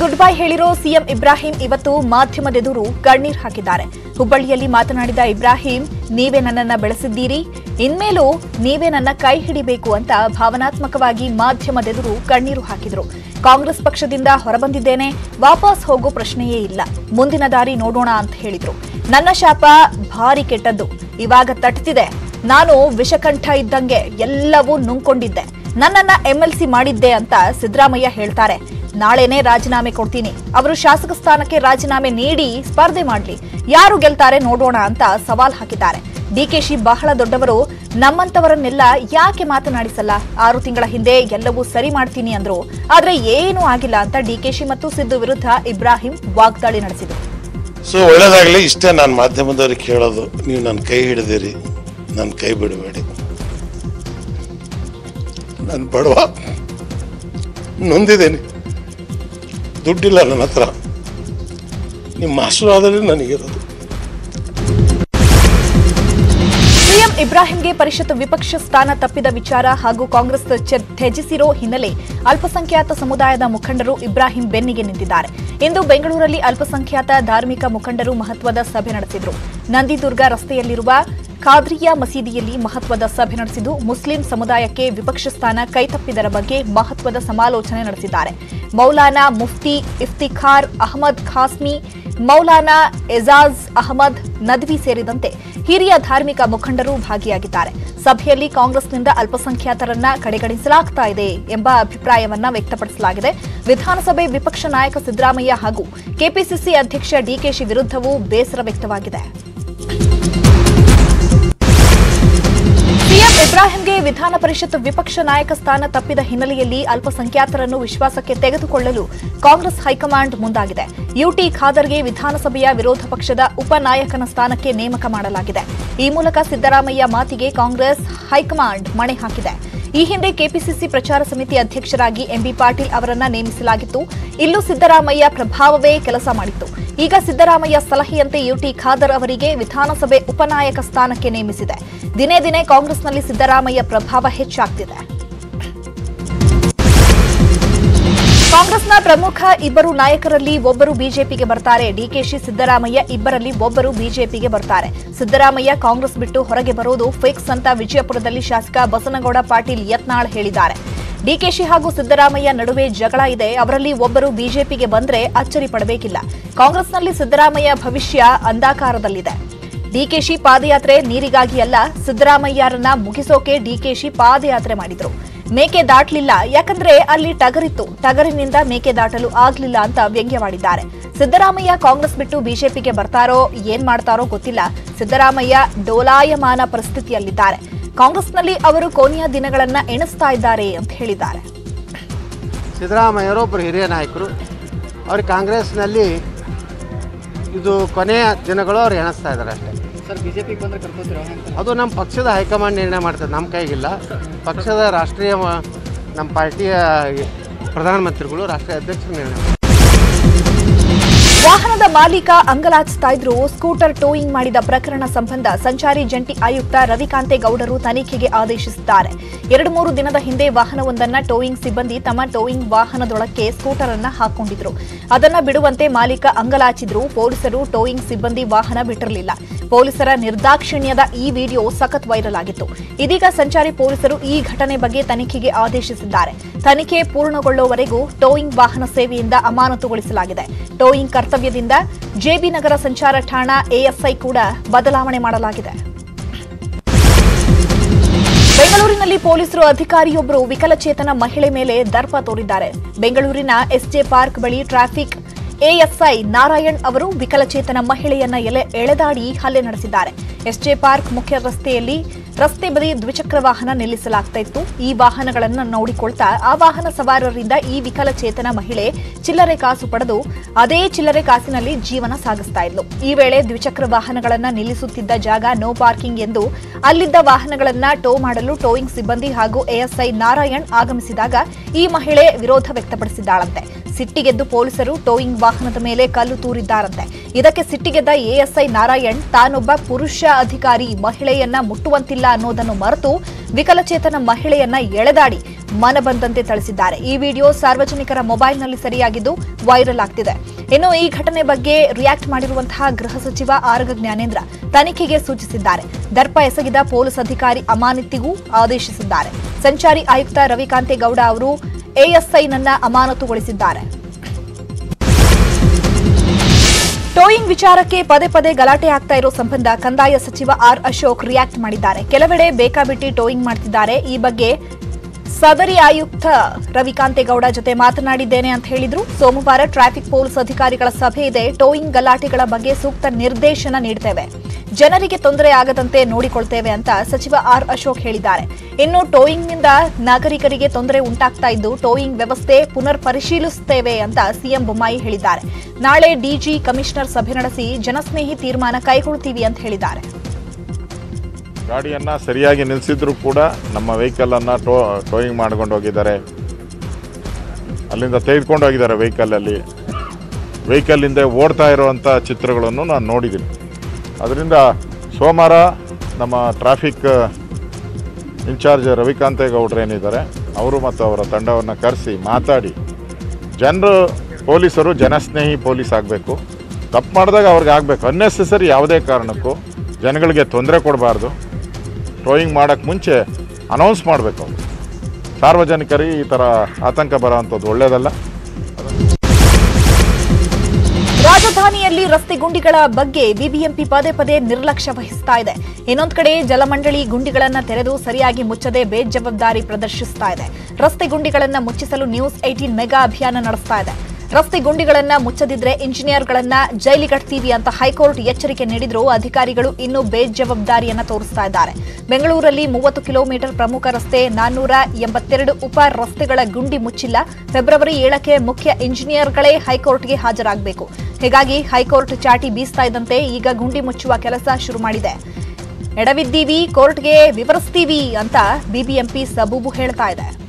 Good bye ಹೇಳಿರೋ CM Ibrahim ಇವತ್ತು ಮಾಧ್ಯಮದೆದುರು ಕಣ್ಣೀರ್ ಹಾಕಿದ್ದಾರೆ. ಹುಬ್ಬಳ್ಳಿಯಲ್ಲಿ ಮಾತನಾಡಿದ ಇಬ್ರಾಹಿಂ, ನೀವೇ ನನ್ನನ್ನ ಬೆಳೆಸಿದ್ದೀರಿ. ಇನ್ಮೇಲೂ ನೀವೇ ನನ್ನ ಕೈ ಹಿಡಿಬೇಕು ಅಂತ ಭಾವನಾತ್ಮಕವಾಗಿ ಮಾಧ್ಯಮದೆದುರು ಕಣ್ಣೀರು ಹಾಕಿದ್ರು. ಕಾಂಗ್ರೆಸ್ ಪಕ್ಷದಿಂದ ಹೊರಬಂದಿದ್ದೇನೆ, ವಾಪಸ್ ಹೋಗೋ ಪ್ರಶ್ನೆಯೇ ಇಲ್ಲ. ಮುಂದಿನ ದಾರಿ ನೋಡೋಣ ಅಂತ ಹೇಳಿದ್ರು. ನನ್ನ ಶಾಪ ಭಾರಿ ಕೆಟ್ಟದ್ದು. ಇವಾಗ ತಟ್ತಿದೆ. ನಾನು ವಿಷಕಂಠ ಇದ್ದಂಗೆ ಎಲ್ಲವೂ ನುಂಗ್ಕೊಂಡಿದ್ದೆ. ನನ್ನನ್ನ ಎಂಎಲ್ಸಿ ಮಾಡಿದ್ದೆ ಅಂತ ಸಿದ್ದರಾಮಯ್ಯ ಹೇಳ್ತಾರೆ. ನಾಳೆನೇ ರಾಜೀನಾಮೆ ಕೊಡ್ತೀನಿ. ಅವರು ಶಾಸಕ ಸ್ಥಾನಕ್ಕೆ ರಾಜೀನಾಮೆ ನೀಡಿ ಸ್ಪರ್ಧೆ ಮಾಡ್ಲಿ. ಯಾರು ಗೆಲ್ತಾರೆ ನೋಡೋಣ ಅಂತ ಸವಾಲ್ ಹಾಕಿದ್ದಾರೆ. ಡಿಕೆಶಿ ಬಹಳ ದೊಡ್ಡವರು. ನಮ್ಮಂತವರನ್ನೆಲ್ಲ ಯಾಕೆ ಮಾತನಾಡಿಸಲ್ಲ? ಆರು ತಿಂಗಳ ಹಿಂದೆ ಎಲ್ಲವೂ ಸರಿ ಮಾಡ್ತೀನಿ ಅಂದ್ರು. ಆದ್ರೆ ಏನೂ ಆಗಿಲ್ಲ ಅಂತ ಡಿಕೆಶಿ ಮತ್ತು ಸಿದ್ದು ವಿರುದ್ಧ ಇಬ್ರಾಹಿಂ ವಾಗ್ದಾಳಿ ನಡೆಸಿದರು. ಸೊ ಒಳ್ಳೇದಾಗಲಿ, ಇಷ್ಟೇ ನಾನು ಮಾಧ್ಯಮದವ್ರಿಗೆ ಕೇಳೋದು. ನೀವು ನನ್ನ ಕೈ ಹಿಡಿದಿರಿ. ನನ್ನ ಕೈ ಬಿಡಬೇಡಿ. ನಾನು ಬಡವ, ನೊಂದಿದ್ದೇನೆ. ದುಡ್ಡಿಲ್ಲ ನನ್ನ ಹತ್ರ. ನಿಮ್ಮ ಆಶೀರ್ವಾದದಲ್ಲಿ ನನಗಿರೋದು. ಇಬ್ರಾಹಿಂಗೆ ಪರಿಷತ್ ವಿಪಕ್ಷ ಸ್ಥಾನ ತಪ್ಪಿದ ವಿಚಾರ ಹಾಗೂ ಕಾಂಗ್ರೆಸ್ ತ್ಯಜಿಸಿರೋ ಹಿನ್ನೆಲೆ ಅಲ್ಪಸಂಖ್ಯಾತ ಸಮುದಾಯದ ಮುಖಂಡರು ಇಬ್ರಾಹಿಂ ಬೆನ್ನಿಗೆ ನಿಂತಿದ್ದಾರೆ. ಇಂದು ಬೆಂಗಳೂರಲ್ಲಿ ಅಲ್ಪಸಂಖ್ಯಾತ ಧಾರ್ಮಿಕ ಮುಖಂಡರು ಮಹತ್ವದ ಸಭೆ ನಡೆಸಿದರು. ನಂದಿದುರ್ಗ ರಸ್ತೆಯಲ್ಲಿರುವ ಖಾದ್ರಿಯಾ ಮಸೀದಿಯಲ್ಲಿ ಮಹತ್ವದ ಸಭೆ ನಡೆಸಿದ್ದು, ಮುಸ್ಲಿಂ ಸಮುದಾಯಕ್ಕೆ ವಿಪಕ್ಷ ಸ್ಥಾನ ಕೈತಪ್ಪಿದರ ಬಗ್ಗೆ ಮಹತ್ವದ ಸಮಾಲೋಚನೆ ನಡೆಸಿದ್ದಾರೆ. ಮೌಲಾನಾ ಮುಫ್ತಿ ಇಫ್ತಿಖಾರ್ ಅಹಮದ್ ಖಾಸ್ಮಿ, ಮೌಲಾನಾ ಎಜಾಜ್ ಅಹಮದ್ ನದ್ವಿ ಸೇರಿದಂತೆ ಹಿರಿಯ ಧಾರ್ಮಿಕ ಮುಖಂಡರು ಭಾಗಿಯಾಗಿದ್ದಾರೆ. ಸಭೆಯಲ್ಲಿ ಕಾಂಗ್ರೆಸ್ನಿಂದ ಅಲ್ಪಸಂಖ್ಯಾತರನ್ನ ಕಡೆಗಣಿಸಲಾಗ್ತಾ ಇದೆ ಎಂಬ ಅಭಿಪ್ರಾಯವನ್ನ ವ್ಯಕ್ತಪಡಿಸಲಾಗಿದೆ. ವಿಧಾನಸಭೆ ವಿಪಕ್ಷ ನಾಯಕ ಸಿದ್ದರಾಮಯ್ಯ ಹಾಗೂ ಕೆಪಿಸಿಸಿ ಅಧ್ಯಕ್ಷ ಡಿಕೆಶಿ ವಿರುದ್ಧವೂ ಬೇಸರ ವ್ಯಕ್ತವಾಗಿದೆ. ಇಬ್ರಾಹಿಂಗೆ ವಿಧಾನ ಪರಿಷತ್ ವಿಪಕ್ಷ ನಾಯಕ ಸ್ಥಾನ ತಪ್ಪಿದ ಹಿನ್ನೆಲೆಯಲ್ಲಿ ಅಲ್ಪಸಂಖ್ಯಾತರನ್ನು ವಿಶ್ವಾಸಕ್ಕೆ ತೆಗೆದುಕೊಳ್ಳಲು ಕಾಂಗ್ರೆಸ್ ಹೈಕಮಾಂಡ್ ಮುಂದಾಗಿದೆ. ಯುಟಿ ಖಾದರ್ಗೆ ವಿಧಾನಸಭೆಯ ವಿರೋಧ ಪಕ್ಷದ ಉಪನಾಯಕನ ಸ್ಥಾನಕ್ಕೆ ನೇಮಕ ಮಾಡಲಾಗಿದೆ. ಈ ಮೂಲಕ ಸಿದ್ದರಾಮಯ್ಯ ಮಾತಿಗೆ ಕಾಂಗ್ರೆಸ್ ಹೈಕಮಾಂಡ್ ಮಣೆ ಹಾಕಿದೆ. ಈ ಹಿಂದೆ ಕೆಪಿಸಿಸಿ ಪ್ರಚಾರ ಸಮಿತಿ ಅಧ್ಯಕ್ಷರಾಗಿ ಎಂಬಿ ಪಾಟೀಲ್ ಅವರನ್ನ ನೇಮಿಸಲಾಗಿತ್ತು. ಇಲ್ಲೂ ಸಿದ್ದರಾಮಯ್ಯ ಪ್ರಭಾವವೇ ಕೆಲಸ ಮಾಡಿತ್ತು. ಈಗ ಸಿದ್ದರಾಮಯ್ಯ ಸಲಹೆಯಂತೆ ಯುಟಿ ಖಾದರ್ ಅವರಿಗೆ ವಿಧಾನಸಭೆ ಉಪನಾಯಕ ಸ್ಥಾನಕ್ಕೆ ನೇಮಿಸಿದೆ. ದಿನೇ ದಿನೇ ಕಾಂಗ್ರೆಸ್ನಲ್ಲಿ ಸಿದ್ದರಾಮಯ್ಯ ಪ್ರಭಾವ ಹೆಚ್ಚಾಗ್ತಿದೆ. ಕಾಂಗ್ರೆಸ್ನ ಪ್ರಮುಖ ಇಬ್ಬರು ನಾಯಕರಲ್ಲಿ ಒಬ್ಬರು ಬಿಜೆಪಿಗೆ ಬರ್ತಾರೆ. ಡಿಕೆಶಿ ಸಿದ್ದರಾಮಯ್ಯ ಇಬ್ಬರಲ್ಲಿ ಒಬ್ಬರು ಬಿಜೆಪಿಗೆ ಬರ್ತಾರೆ. ಸಿದ್ದರಾಮಯ್ಯ ಕಾಂಗ್ರೆಸ್ ಬಿಟ್ಟು ಹೊರಗೆ ಬರೋದು ಫಿಕ್ಸ್ ಅಂತ ವಿಜಯಪುರದಲ್ಲಿ ಶಾಸಕ ಬಸನಗೌಡ ಪಾಟೀಲ್ ಯತ್ನಾಳ್ ಹೇಳಿದ್ದಾರೆ. ಡಿಕೆಶಿ ಹಾಗೂ ಸಿದ್ದರಾಮಯ್ಯ ನಡುವೆ ಜಗಳ ಇದೆ. ಅವರಲ್ಲಿ ಒಬ್ಬರು ಬಿಜೆಪಿಗೆ ಬಂದ್ರೆ ಅಚ್ಚರಿ ಪಡಬೇಕಿಲ್ಲ. ಕಾಂಗ್ರೆಸ್ನಲ್ಲಿ ಸಿದ್ದರಾಮಯ್ಯ ಭವಿಷ್ಯ ಅಂಧಾಕಾರದಲ್ಲಿದೆ. ಡಿಕೆಶಿ ಪಾದಯಾತ್ರೆ ನೀರಿಗಾಗಿ ಅಲ್ಲ, ಸಿದ್ದರಾಮಯ್ಯರನ್ನ ಮುಗಿಸೋಕೆ ಡಿಕೆಶಿ ಪಾದಯಾತ್ರೆ ಮಾಡಿದ್ರು. ಮೇಕೆ ದಾಟ್ಲಿಲ್ಲ. ಯಾಕಂದ್ರೆ ಅಲ್ಲಿ ಟಗರಿತ್ತು. ಟಗರಿನಿಂದ ಮೇಕೆ ದಾಟಲು ಆಗ್ಲಿಲ್ಲ ಅಂತ ವ್ಯಂಗ್ಯವಾಡಿದ್ದಾರೆ ಸಿದ್ದರಾಮಯ್ಯ ಕಾಂಗ್ರೆಸ್ ಬಿಟ್ಟು ಬಿಜೆಪಿಗೆ ಬರ್ತಾರೋ, ಏನ್ ಮಾಡ್ತಾರೋ ಗೊತ್ತಿಲ್ಲ. ಸಿದ್ದರಾಮಯ್ಯ ಡೋಲಾಯಮಾನ ಪರಿಸ್ಥಿತಿಯಲ್ಲಿದ್ದಾರೆ. ಕಾಂಗ್ರೆಸ್ನಲ್ಲಿ ಅವರು ಕೊನೆಯ ದಿನಗಳನ್ನ ಎಣಿಸ್ತಾ ಇದ್ದಾರೆ ಅಂತ ಹೇಳಿದ್ದಾರೆ. ಸಿದ್ದರಾಮಯ್ಯರು ಒಬ್ಬರು ಹಿರಿಯ ನಾಯಕರು. ಅವ್ರಿಗೆ ಕಾಂಗ್ರೆಸ್ನಲ್ಲಿ ಇದು ಕೊನೆಯ ದಿನಗಳು ಅವ್ರು ಎಣಿಸ್ತಾ ಇದ್ದಾರೆ ಅಷ್ಟೇ. ಸರ್ ಬಿಜೆಪಿಗೆ ಬಂದ್ರೆ ಕರ್ಕೋತೀರಾ ಅಂತ? ಅದು ನಮ್ಮ ಪಕ್ಷದ ಹೈಕಮಾಂಡ್ ನಿರ್ಣಯ ಮಾಡ್ತದೆ ನಮ್ಮ ಕೈಗಿಲ್ಲ. ಪಕ್ಷದ ರಾಷ್ಟ್ರೀಯ ನಮ್ಮ ಪಾರ್ಟಿಯ ಪ್ರಧಾನಮಂತ್ರಿಗಳು ರಾಷ್ಟ್ರೀಯ ಅಧ್ಯಕ್ಷರು ನಿರ್ಣಯ ಮಾಡ್ತಾರೆ. ವಾಹನದ ಮಾಲೀಕ ಅಂಗಲಾಚಿಸ್ತಾ ಇದ್ರು. ಸ್ಕೂಟರ್ ಟೋಯಿಂಗ್ ಮಾಡಿದ ಪ್ರಕರಣ ಸಂಬಂಧ ಸಂಚಾರಿ ಜಂಟಿ ಆಯುಕ್ತ ರವಿಕಾಂತೇಗೌಡರು ತನಿಖೆಗೆ ಆದೇಶಿಸಿದ್ದಾರೆ. ಎರಡು ಮೂರು ದಿನದ ಹಿಂದೆ ವಾಹನವೊಂದನ್ನ ಟೋಯಿಂಗ್ ಸಿಬ್ಬಂದಿ ತಮ್ಮ ಟೋಯಿಂಗ್ ವಾಹನದೊಳಕ್ಕೆ ಸ್ಕೂಟರ್ ಅನ್ನ ಹಾಕೊಂಡಿದ್ರು. ಅದನ್ನ ಬಿಡುವಂತೆ ಮಾಲೀಕ ಅಂಗಲಾಚಿದ್ರು ಪೊಲೀಸರು ಟೋಯಿಂಗ್ ಸಿಬ್ಬಂದಿ ವಾಹನ ಬಿಟ್ಟಿರಲಿಲ್ಲ. ಪೊಲೀಸರ ನಿರ್ದಾಕ್ಷಿಣ್ಯದ ಈ ವಿಡಿಯೋ ಸಖತ್ ವೈರಲ್ ಆಗಿತ್ತು. ಇದೀಗ ಸಂಚಾರಿ ಪೊಲೀಸರು ಈ ಘಟನೆ ಬಗ್ಗೆ ತನಿಖೆಗೆ ಆದೇಶಿಸಿದ್ದಾರೆ. ತನಿಖೆ ಪೂರ್ಣಗೊಳ್ಳುವವರೆಗೂ ಟೋಯಿಂಗ್ ವಾಹನ ಸೇವೆಯಿಂದ ಅಮಾನತುಗೊಳಿಸಲಾಗಿದೆ. ಟೋಯಿಂಗ್ ಕರ್ತವ್ಯದಿಂದ ಜೆಬಿ ನಗರ ಸಂಚಾರ ಠಾಣಾ ಎಎಸ್ಐ ಕೂಡ ಬದಲಾವಣೆ ಮಾಡಲಾಗಿದೆ. ಬೆಂಗಳೂರಿನಲ್ಲಿ ಪೊಲೀಸರು ಅಧಿಕಾರಿಯೊಬ್ಬರು ವಿಕಲಚೇತನ ಮಹಿಳೆ ಮೇಲೆ ದರ್ಪ ತೋರಿದ್ದಾರೆ. ಬೆಂಗಳೂರಿನ ಎಸ್ಜೆ ಪಾರ್ಕ್ ಬಳಿ ಟ್ರಾಫಿಕ್ ಎಎಸ್ಐ ನಾರಾಯಣ್ ಅವರು ವಿಕಲಚೇತನ ಮಹಿಳೆಯನ್ನ ಎಲೆ ಎಳೆದಾಡಿ ಹಲ್ಲೆ ನಡೆಸಿದ್ದಾರೆ. ಎಸ್ಜೆ ಪಾರ್ಕ್ ಮುಖ್ಯ ರಸ್ತೆಯಲ್ಲಿ ರಸ್ತೆ ಬದಿ ದ್ವಿಚಕ್ರ ವಾಹನ ನಿಲ್ಲಿಸಲಾಗ್ತಾ ಇತ್ತು. ಈ ವಾಹನಗಳನ್ನು ನೋಡಿಕೊಳ್ತಾ ಆ ವಾಹನ ಸವಾರರಿಂದ ಈ ವಿಕಲಚೇತನ ಮಹಿಳೆ ಚಿಲ್ಲರೆ ಕಾಸು ಪಡೆದು ಅದೇ ಚಿಲ್ಲರೆ ಕಾಸಿನಲ್ಲಿ ಜೀವನ ಸಾಗಿಸ್ತಾ ಇದ್ಲು. ಈ ವೇಳೆ ದ್ವಿಚಕ್ರ ವಾಹನಗಳನ್ನು ನಿಲ್ಲಿಸುತ್ತಿದ್ದ ಜಾಗ ನೋ ಪಾರ್ಕಿಂಗ್ ಎಂದು ಅಲ್ಲಿದ್ದ ವಾಹನಗಳನ್ನು ಟೋ ಮಾಡಲು ಟೋಯಿಂಗ್ ಸಿಬ್ಬಂದಿ ಹಾಗೂ ಎಎಸ್ಐ ನಾರಾಯಣ್ ಆಗಮಿಸಿದಾಗ ಈ ಮಹಿಳೆ ವಿರೋಧ ವ್ಯಕ್ತಪಡಿಸಿದ್ದಾಳಂತೆ. ಸಿಟ್ಟಿಗೆದ್ದು ಪೊಲೀಸರು ಟೋಯಿಂಗ್ ವಾಹನದ ಮೇಲೆ ಕಲ್ಲು ತೂರಿದ್ದಾರಂತೆ. ಇದಕ್ಕೆ ಸಿಟ್ಟಿಗೆದ್ದ ಎಎಸ್ಐ ನಾರಾಯಣ್, ತಾನೊಬ್ಬ ಪುರುಷ ಅಧಿಕಾರಿ, ಮಹಿಳೆಯನ್ನ ಮುಟ್ಟುವಂತಿಲ್ಲ ಅನ್ನೋದನ್ನು ಮರೆತು ವಿಕಲಚೇತನ ಮಹಿಳೆಯನ್ನ ಎಳೆದಾಡಿ ಮನಬಂದಂತೆ ಥಳಿಸಿದ್ದಾರೆ. ಈ ವಿಡಿಯೋ ಸಾರ್ವಜನಿಕರ ಮೊಬೈಲ್ನಲ್ಲಿ ಸರಿಯಾಗಿದ್ದು ವೈರಲ್ ಆಗ್ತಿದೆ. ಇನ್ನು ಈ ಘಟನೆ ಬಗ್ಗೆ ರಿಯಾಕ್ಟ್ ಮಾಡಿರುವಂತಹ ಗೃಹ ಸಚಿವ ಆರಗ ಜ್ಞಾನೇಂದ್ರ ತನಿಖೆಗೆ ಸೂಚಿಸಿದ್ದಾರೆ. ದರ್ಪ ಎಸಗಿದ ಪೊಲೀಸ್ ಅಧಿಕಾರಿ ಅಮಾನತಿಗೂ ಆದೇಶಿಸಿದ್ದಾರೆ. ಸಂಚಾರಿ ಆಯುಕ್ತ ರವಿಕಾಂತೇಗೌಡ ಅವರು ಎಎಸ್ಐನನ್ನ ಅಮಾನತುಗೊಳಿಸಿದ್ದಾರೆ. ಟೋಯಿಂಗ್ ವಿಚಾರಕ್ಕೆ ಪದೇ ಪದೇ ಗಲಾಟೆ ಆಗ್ತಾ ಇರೋ ಸಂಬಂಧ ಕಂದಾಯ ಸಚಿವ ಆರ್ ಅಶೋಕ್ ರಿಯಾಕ್ಟ್ ಮಾಡಿದ್ದಾರೆ. ಕೆಲವೆಡೆ ಬೇಕಾಬಿಟ್ಟಿ ಟೋಯಿಂಗ್ ಮಾಡ್ತಿದ್ದಾರೆ. ಈ ಬಗ್ಗೆ ಸದರಿ ಆಯುಕ್ತ ರವಿಕಾಂತೇಗೌಡ ಜೊತೆ ಮಾತನಾಡಿದ್ದೇನೆ ಅಂತ ಹೇಳಿದ್ರು. ಸೋಮವಾರ ಟ್ರಾಫಿಕ್ ಪೊಲೀಸ್ ಅಧಿಕಾರಿಗಳ ಸಭೆ ಇದೆ. ಟೋಯಿಂಗ್ ಗಲಾಟೆಗಳ ಬಗ್ಗೆ ಸೂಕ್ತ ನಿರ್ದೇಶನ ನೀಡುತ್ತೇವೆ ಜನರಿಗೆ ತೊಂದರೆ ಆಗದಂತೆ ನೋಡಿಕೊಳ್ತೇವೆ ಅಂತ ಸಚಿವ ಆರ್ ಅಶೋಕ್ ಹೇಳಿದ್ದಾರೆ. ಇನ್ನು ಟೋಯಿಂಗ್ನಿಂದ ನಾಗರಿಕರಿಗೆ ತೊಂದರೆ ಉಂಟಾಗ್ತಾ ಇದ್ದು ಟೋಯಿಂಗ್ ವ್ಯವಸ್ಥೆ ಪುನರ್ ಪರಿಶೀಲಿಸುತ್ತೇವೆ ಅಂತ ಸಿಎಂ ಬೊಮ್ಮಾಯಿ ಹೇಳಿದ್ದಾರೆ. ನಾಳೆ ಡಿಜಿ ಕಮಿಷನರ್ ಸಭೆ ನಡೆಸಿ ಜನಸ್ನೇಹಿ ತೀರ್ಮಾನ ಕೈಗೊಳ್ಳುತ್ತೀವಿ ಅಂತ ಹೇಳಿದ್ದಾರೆ. ಗಾಡಿಯನ್ನು ಸರಿಯಾಗಿ ನಿಲ್ಲಿಸಿದ್ರು ಕೂಡ ನಮ್ಮ ವೆಹಿಕಲನ್ನು ಟೋ ಟೋಯಿಂಗ್ ಮಾಡ್ಕೊಂಡು ಹೋಗಿದ್ದಾರೆ. ಅಲ್ಲಿಂದ ತೆಗೆದುಕೊಂಡು ಹೋಗಿದ್ದಾರೆ ವೆಹಿಕಲಲ್ಲಿ ವೆಹಿಕಲ್ ಹಿಂದೆ ಓಡ್ತಾ ಇರುವಂಥ ಚಿತ್ರಗಳನ್ನು ನಾನು ನೋಡಿದ್ದೀನಿ. ಅದರಿಂದ ಸೋಮವಾರ ನಮ್ಮ ಟ್ರಾಫಿಕ್ ಇನ್ಚಾರ್ಜ್ ರವಿಕಾಂತೇಗೌಡರು ಏನಿದ್ದಾರೆ, ಅವರು ಮತ್ತು ಅವರ ತಂಡವನ್ನು ಕರೆಸಿ ಮಾತಾಡಿ. ಜನರು, ಪೊಲೀಸರು, ಜನಸ್ನೇಹಿ ಪೊಲೀಸ್ ಆಗಬೇಕು. ತಪ್ಪು ಮಾಡಿದಾಗ ಅವ್ರಿಗೆ ಆಗಬೇಕು. ಅನ್ನೆಸೆಸರಿ ಯಾವುದೇ ಕಾರಣಕ್ಕೂ ಜನಗಳಿಗೆ ತೊಂದರೆ ಕೊಡಬಾರ್ದು. ಟೋಯಿಂಗ್ ಮಾಡೋಕ್ಕೆ ಮುಂಚೆ ಅನೌನ್ಸ್ ಮಾಡಬೇಕು ಅವರು. ಸಾರ್ವಜನಿಕರಿಗೆ ಈ ಥರ ಆತಂಕ ಬರೋವಂಥದ್ದು ಒಳ್ಳೆಯದಲ್ಲ ರಾಜಧಾನಿಯಲ್ಲಿ ರಸ್ತೆ ಗುಂಡಿಗಳ ಬಗ್ಗೆ ಬಿಬಿಎಂಪಿ ಪದೇ ಪದೇ ನಿರ್ಲಕ್ಷ್ಯ ವಹಿಸ್ತಾ ಇದೆ. ಇನ್ನೊಂದು ಕಡೆ ಜಲಮಂಡಳಿ ಗುಂಡಿಗಳನ್ನು ತೆರೆದು ಸರಿಯಾಗಿ ಮುಚ್ಚದೆ ಬೇಜವಾಬ್ದಾರಿ ಪ್ರದರ್ಶಿಸ್ತಾ ಇದೆ. ರಸ್ತೆ ಗುಂಡಿಗಳನ್ನು ಮುಚ್ಚಿಸಲು ನ್ಯೂಸ್ ಏಟೀನ್ ಮೆಗಾ ಅಭಿಯಾನ ನಡೆಸ್ತಾ ಇದೆ. ರಸ್ತೆ ಗುಂಡಿಗಳನ್ನ ಮುಚ್ಚದಿದ್ರೆ ಇಂಜಿನಿಯರ್ಗಳನ್ನ ಜೈಲಿಗಟ್ತೀವಿ ಅಂತ ಹೈಕೋರ್ಟ್ ಎಚ್ಚರಿಕೆ ನೀಡಿದ್ರು. ಅಧಿಕಾರಿಗಳು ಇನ್ನೂ ಬೇಜವಾಬ್ದಾರಿಯನ್ನ ತೋರಿಸ್ತಾ ಇದ್ದಾರೆ. ಬೆಂಗಳೂರಲ್ಲಿ ಮೂವತ್ತು ಕಿಲೋಮೀಟರ್ ಪ್ರಮುಖ ರಸ್ತೆ, ನಾನ್ನೂರ ಎಂಬತ್ತೆರಡು ಉಪ ರಸ್ತೆಗಳ ಗುಂಡಿ ಮುಚ್ಚಿಲ್ಲ. ಫೆಬ್ರವರಿ ಏಳಕ್ಕೆ ಮುಖ್ಯ ಇಂಜಿನಿಯರ್ಗಳೇ ಹೈಕೋರ್ಟ್ಗೆ ಹಾಜರಾಗಬೇಕು. ಹೀಗಾಗಿ ಹೈಕೋರ್ಟ್ ಚಾಟಿ ಬೀಸ್ತಾ ಇದ್ದಂತೆ ಈಗ ಗುಂಡಿ ಮುಚ್ಚುವ ಕೆಲಸ ಶುರು ಮಾಡಿದೆ. ಎಡವಿದ್ದೀವಿ, ಕೋರ್ಟ್ಗೆ ವಿವರಿಸ್ತೀವಿ ಅಂತ ಬಿಬಿಎಂಪಿ ಸಬೂಬು ಹೇಳ್ತಾ ಇದೆ.